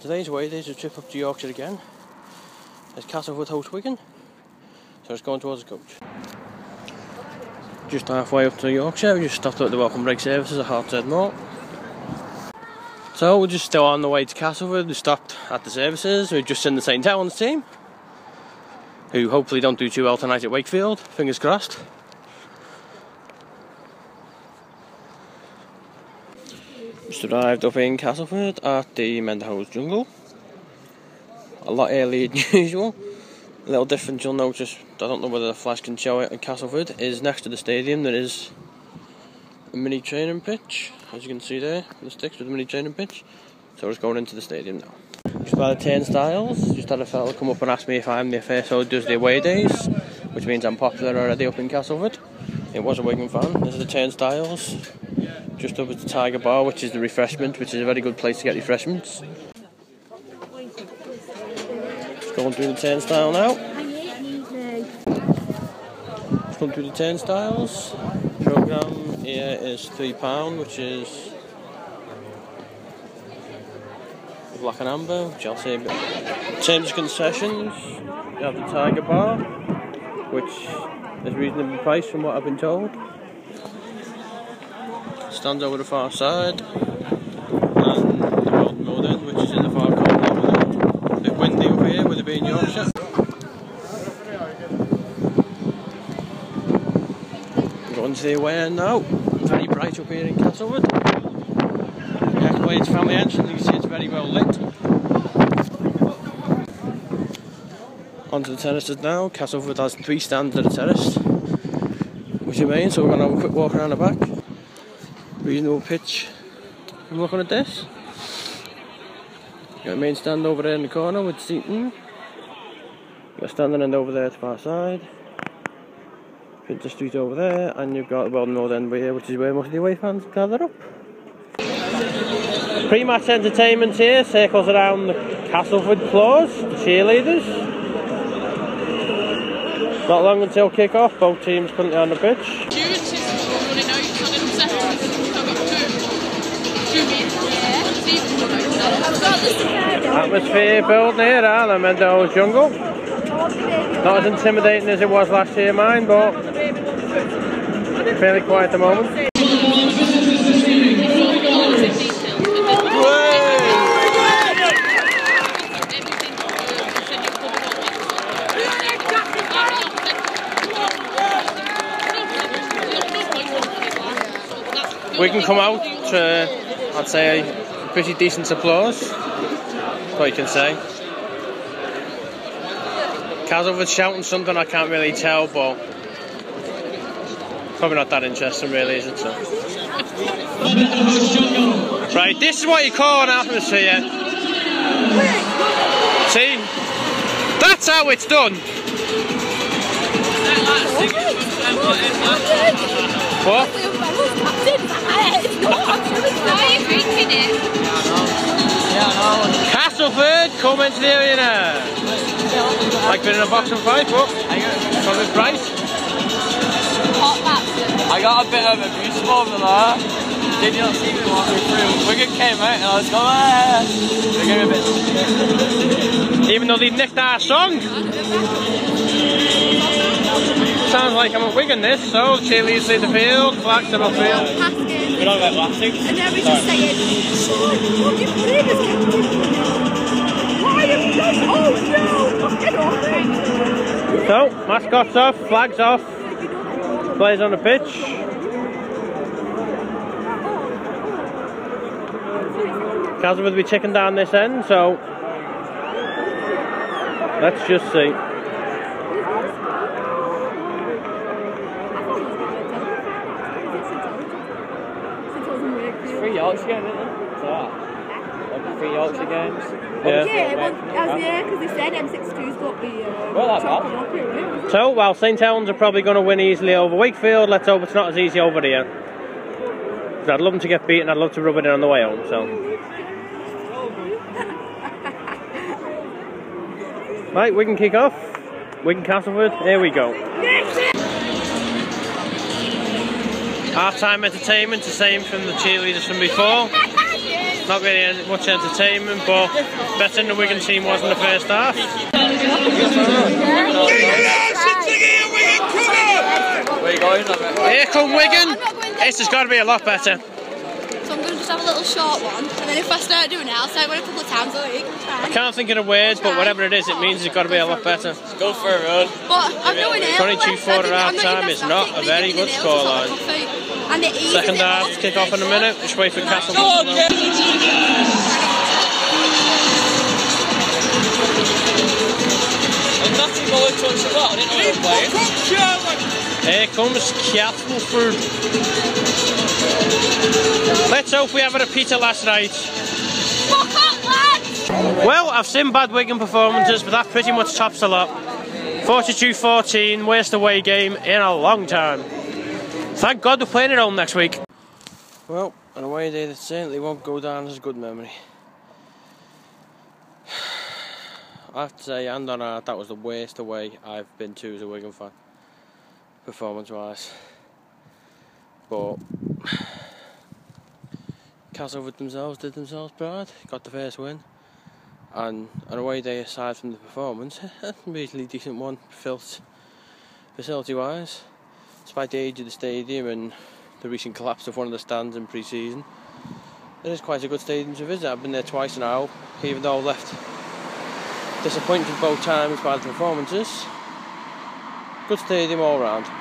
Today's day is a trip up to Yorkshire again. It's Castleford host Wigan. So it's going towards the coach. Just halfway up to Yorkshire, we just stopped at the welcome break services at Hartshead Moor. So we're just still on the way to Castleford. We stopped at the services. We've just seen the St Helens team, who hopefully don't do too well tonight at Wakefield. Fingers crossed. Just arrived up in Castleford at the Mend-A-Hose Jungle. A lot earlier than usual. A little different you'll notice, I don't know whether the flash can show it in Castleford, is next to the stadium there is a mini training pitch, as you can see there, the sticks with the mini training pitch. So we're just going into the stadium now. Just by the turnstiles, just had a fella come up and ask me if I'm the first who does the away days, which means I'm popular already up in Castleford. It was a Wigan fan. This is the turnstiles just over to the Tiger Bar, which is the refreshment, which is a very good place to get refreshments. Just going through the turnstile now. Just going through the turnstiles. Programme here is £3, which is black and amber, which I'll say. Terms concessions, you have the Tiger Bar, which is reasonably priced from what I've been told stands over the far side, and the Road End, which is in the far corner. A bit windy over here with it being Yorkshire. Going to the away now. Very bright up here in Castleford. Accolades family entrance, you can see it's very well lit. Onto the terraces now. Castleford has three stands at the terrace, which is main, so we're going to have a quick walk around the back reasonable pitch. I'm looking at this. Got a main stand over there in the corner with seating. Got a standing end over there the far side. Pinter Street over there, and you've got the Wheldon Road end here, which is where most of the away fans gather up. Pre-match entertainment here circles around the Castleford Claws, the cheerleaders. Not long until kick-off, both teams currently on the pitch. Atmosphere building here at the Mend-A-Hose Jungle. Not as intimidating as it was last year, mine, but fairly quiet at the moment. We can come out, uh, I'd say, pretty decent applause. What you can say. Kazov was shouting something I can't really tell, but probably not that interesting, really, is it? So. Right, this is what you call an atmosphere. See, that's how it's done. What? Castleford, comment to the arena. Like being in a boxing fight, what? From the price? I got a bit of a abuse over there. Did you not see me walking through? Wigan came out and I was going, ah. They gave me a bit. Even though they nicked our song? Sounds like I'm at Wigan this, so cheerleaders lead the field, flags are field. We don't get laughing. And then we just saying, Sean, what do you you done? Oh no! So, mascots off, flags off, players on the pitch. Castle will be checking down this end, so let's just see. Yorkshire game, isn't it? So, like three Yorkshire games. Yeah, yeah, well, yeah, because they said M62's got the. Uh, well, that So, well, St Helens are probably going to win easily over Wakefield. Let's hope it's not as easy over here. Because I'd love them to get beaten. I'd love to rub it in on the way home. So. right, we can kick off. Wigan Castleford. Here we go. Half time entertainment, the same from the cheerleaders from before. Not really much entertainment, but better than the Wigan team was in the first half. Here come Wigan. This has got to be a lot better. So I'm going to just have a little short one, and then if I start doing it, I'll start going a couple of times a week. I can't think of the words, but whatever it is, it means it's got to be a lot better. Let's go for a run. But I'm doing it. 22 for at half time is not a very good scoreline. And it Second half, up. kick off in a minute. Just wait for Castle. Go on, yeah. I'm not even going to touch the ball. I didn't know they were playing. Here comes Castleford. Let's hope we have a repeater last night. Fuck up! Well, I've seen bad Wigan performances, but that pretty much tops the lot. 42-14, worst away game in a long time. Thank God we're playing at home next week. Well, an away day that certainly won't go down as a good memory. I have to say, hand on heart, that was the worst away I've been to as a Wigan fan, performance-wise. But Castleford themselves did themselves proud, got the first win and an away day aside from the performance, a reasonably decent one, facility wise, despite the age of the stadium and the recent collapse of one of the stands in pre season. It is quite a good stadium to visit. I've been there twice now, even though I left disappointed both times by the performances. Good stadium all round.